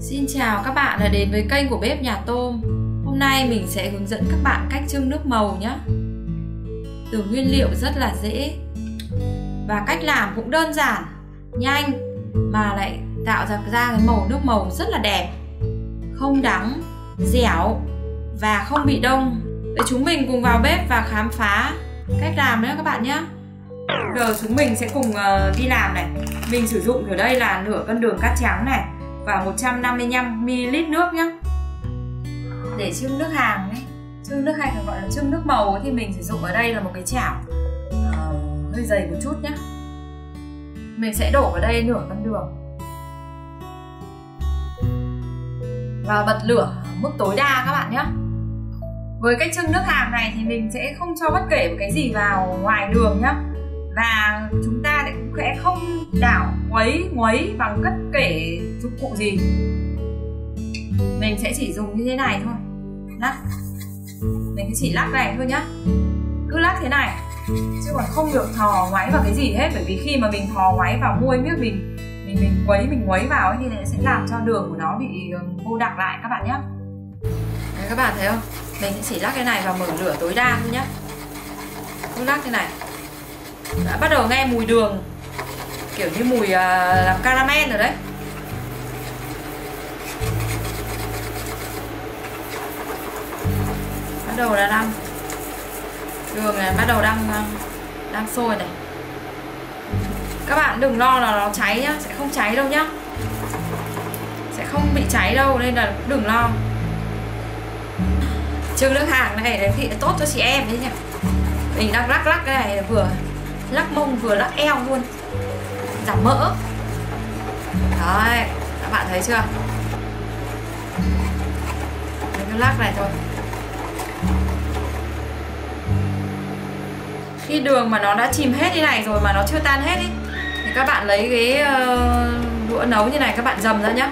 Xin chào các bạn đã đến với kênh của bếp nhà tôm. Hôm nay mình sẽ hướng dẫn các bạn cách trưng nước màu nhé. Từ nguyên liệu rất là dễ Và cách làm cũng đơn giản, nhanh Mà lại tạo ra ra cái màu nước màu rất là đẹp. Không đắng, dẻo và không bị đông. Để chúng mình cùng vào bếp và khám phá cách làm nhé các bạn nhé. Giờ chúng mình sẽ cùng ờ, đi làm này. Mình sử dụng ở đây là nửa cân đường cát trắng này. Và 155ml nước nhé Để trưng nước hàng ấy. Trưng nước hay còn gọi là trưng nước màu thì mình sử dụng ở đây là một cái chảo uh, hơi dày một chút nhé Mình sẽ đổ vào đây nửa cân đường. Và bật lửa mức tối đa các bạn nhé với cách trưng nước hàng này thì mình sẽ không cho bất kể một cái gì vào ngoài đường nhé và chúng ta cũng sẽ không đảo quấy nguấy bằng bất kể dụng cụ gì. Mình sẽ chỉ dùng như thế này thôi. Lắc mình chỉ lắc này thôi nhá. Cứ lắc thế này. Chứ còn không được thò ngoáy vào cái gì hết bởi vì khi mà mình thò ngoáy vào môi miếc mình mình mình quấy mình quấy vào ấy, thì nó sẽ làm cho đường của nó bị vô đặc lại các bạn nhé Đấy, các bạn thấy không? Mình chỉ lắc cái này và mở lửa tối đa thôi nhé cứ lắc thế này đã bắt đầu nghe mùi đường kiểu như mùi uh, làm caramel rồi đấy. Bắt đầu là đang đường này bắt đầu đang à, đang sôi này. Các bạn đừng lo là nó cháy nhá sẽ không cháy đâu nhá. Sẽ không bị cháy đâu nên là đừng lo. Trường nước hàng này thì tốt cho chị em đấy nhỉ mình đang lắc lắc cái này vừa lắc mông vừa lắc eo luôn. Giảm mỡ. Đấy các bạn thấy chưa? Mình cứ lắc này thôi. Khi đường mà nó đã chìm hết như này rồi mà nó chưa tan hết ý thì các bạn lấy cái uh, đũa nấu như này các bạn dầm ra nhá.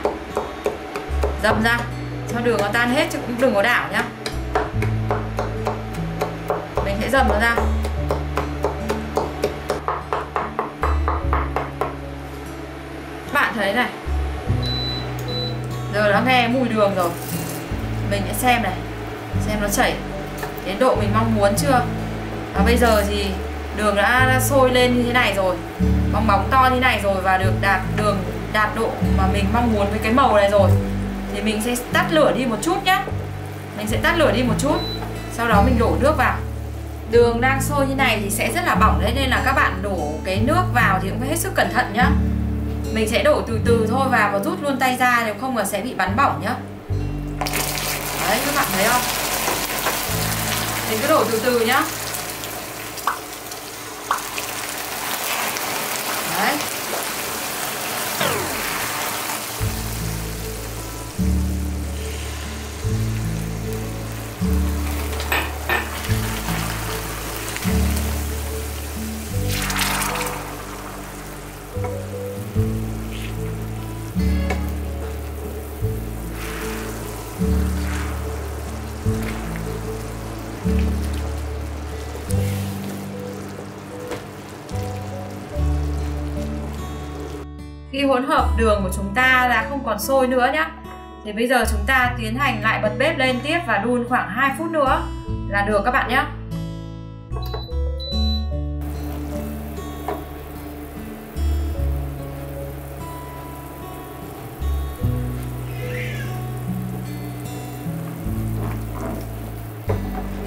Dầm ra cho đường nó tan hết chứ cũng đừng có đảo nhá. Mình sẽ dầm nó ra. Bạn thấy này. Giờ đã nghe mùi đường rồi. Mình sẽ xem này xem nó chảy đến độ mình mong muốn chưa? Và bây giờ thì đường đã, đã sôi lên như thế này rồi bong bóng to như này rồi và được đạt đường đạt độ mà mình mong muốn với cái màu này rồi. Thì mình sẽ tắt lửa đi một chút nhé mình sẽ tắt lửa đi một chút sau đó mình đổ nước vào. Đường đang sôi như này thì sẽ rất là bỏng đấy nên là các bạn đổ cái nước vào thì cũng phải hết sức cẩn thận nhá mình sẽ đổ từ từ thôi vào và rút luôn tay ra, nếu không là sẽ bị bắn bỏng nhá. Đấy, các bạn thấy không? Mình cứ đổ từ từ nhá. Đấy. Khi hỗn hợp đường của chúng ta đã không còn sôi nữa nhé thì bây giờ chúng ta tiến hành lại bật bếp lên tiếp và đun khoảng 2 phút nữa là được các bạn nhé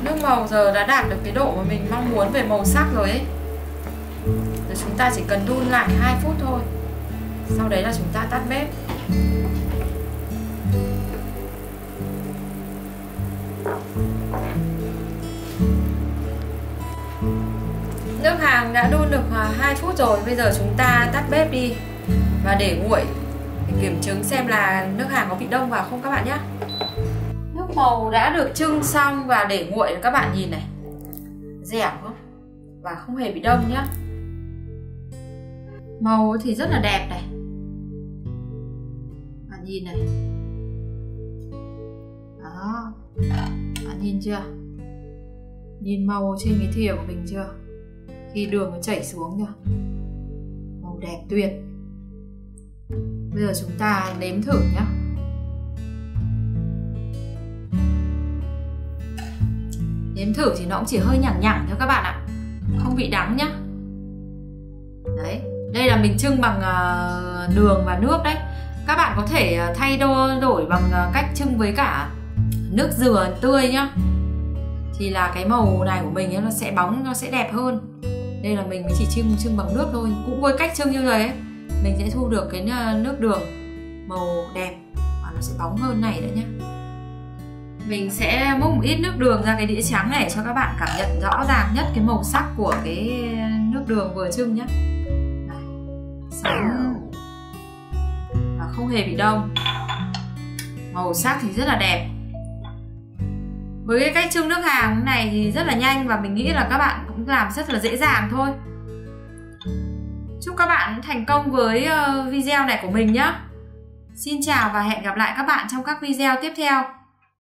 nước màu giờ đã đạt được cái độ mà mình mong muốn về màu sắc rồi ấy. Rồi chúng ta chỉ cần đun lại 2 phút thôi sau đấy là chúng ta tắt bếp. Nước hàng đã đun được à, 2 phút rồi, bây giờ chúng ta tắt bếp đi. Và để nguội, để kiểm chứng xem là nước hàng có bị đông vào không các bạn nhé. Nước màu đã được trưng xong và để nguội, các bạn nhìn này. Dẻo không? Và không hề bị đông nhé màu thì rất là đẹp này. Bạn nhìn này. Đó. Bạn nhìn chưa? Nhìn màu trên cái thìa của mình chưa? Khi đường nó chảy xuống chưa? Màu đẹp tuyệt. Bây giờ chúng ta nếm thử nhé nếm thử thì nó cũng chỉ hơi nhẳng nhẳng thôi các bạn ạ. Không bị đắng nhá đây là mình trưng bằng uh, đường và nước đấy. Các bạn có thể à, thay đổi, đổi bằng à, cách trưng với cả nước dừa tươi nhá. Thì là cái màu này của mình ấy, nó sẽ bóng nó sẽ đẹp hơn. Đây là mình mới chỉ trưng trưng bằng nước thôi. Cũng với cách trưng như thế ấy mình sẽ thu được cái nước đường màu đẹp. Và nó sẽ bóng hơn này nữa nhé mình sẽ múc một ít nước đường ra cái đĩa trắng này cho các bạn cảm nhận rõ ràng nhất cái màu sắc của cái nước đường vừa trưng nhé và không hề bị đông. Màu sắc thì rất là đẹp. Với cái cách trưng nước hàng này thì rất là nhanh và mình nghĩ là các bạn cũng làm rất là dễ dàng thôi. Chúc các bạn thành công với ờ, video này của mình nhé xin chào và hẹn gặp lại các bạn trong các video tiếp theo.